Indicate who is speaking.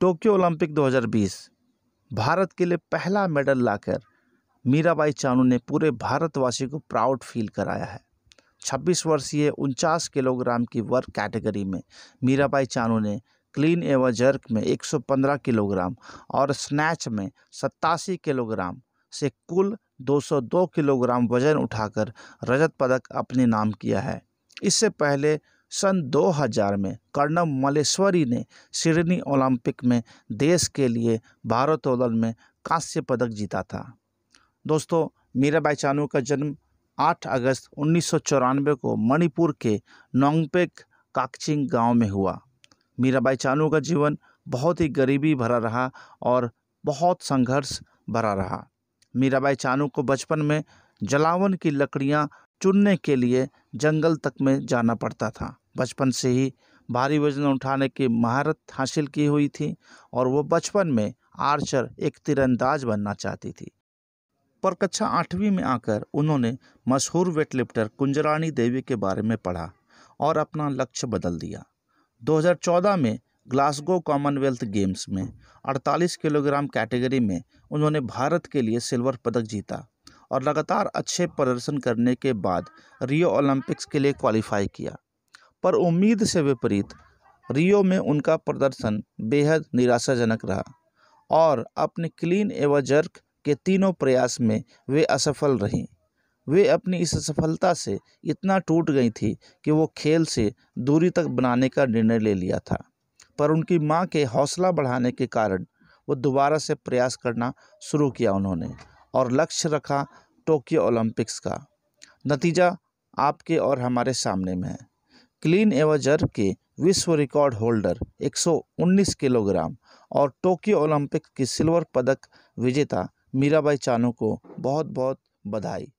Speaker 1: Tokyo Olympic 2020 Bharat के लिए पहला मेडल लाकर मीराबाई चानू ने पूरे भारतवासी को प्राउड फील कराया है। 26 वर्षीय उनचास किलोग्राम की वर्ग कैटेगरी में मीराबाई चानू ने क्लीन एवं जर्क में 115 किलोग्राम और स्नैच में सत्तासी किलोग्राम से कुल 202 किलोग्राम वज़न उठाकर रजत पदक अपने नाम किया है। इससे पहले सन 2000 में कर्णम मलेश्वरी ने सिडनी ओलंपिक में देश के लिए भारोत्तोलन में कांस्य पदक जीता था। दोस्तों मीराबाई चानू का जन्म 8 अगस्त उन्नीस सौ चौरानवे को मणिपुर के नोंगपेक काकचिंग गाँव में हुआ। मीराबाई चानू का जीवन बहुत ही गरीबी भरा रहा और बहुत संघर्ष भरा रहा। मीराबाई चानू को बचपन में जलावन की लकड़ियाँ चुनने के लिए जंगल तक में जाना पड़ता था। बचपन से ही भारी वज़न उठाने की महारत हासिल की हुई थी और वो बचपन में आर्चर एक तीरंदाज बनना चाहती थी। पर कक्षा आठवीं में आकर उन्होंने मशहूर वेटलिफ्टर कुंजरानी देवी के बारे में पढ़ा और अपना लक्ष्य बदल दिया। 2014 में ग्लासगो कॉमनवेल्थ गेम्स में 48 किलोग्राम कैटेगरी में उन्होंने भारत के लिए सिल्वर पदक जीता। और लगातार अच्छे प्रदर्शन करने के बाद रियो ओलंपिक्स के लिए क्वालिफाई किया। पर उम्मीद से विपरीत, रियो में उनका प्रदर्शन बेहद निराशाजनक रहा और अपने क्लीन एवं जर्क के तीनों प्रयास में वे असफल रहीं। वे अपनी इस असफलता से इतना टूट गई थी कि वो खेल से दूरी तक बनाने का निर्णय ले लिया था। पर उनकी माँ के हौसला बढ़ाने के कारण वो दोबारा से प्रयास करना शुरू किया उन्होंने और लक्ष्य रखा टोक्यो ओलंपिक्स का। नतीजा आपके और हमारे सामने में है। क्लीन एवजर के विश्व रिकॉर्ड होल्डर 119 किलोग्राम और टोक्यो ओलंपिक की सिल्वर पदक विजेता मीराबाई चानू को बहुत बहुत बधाई।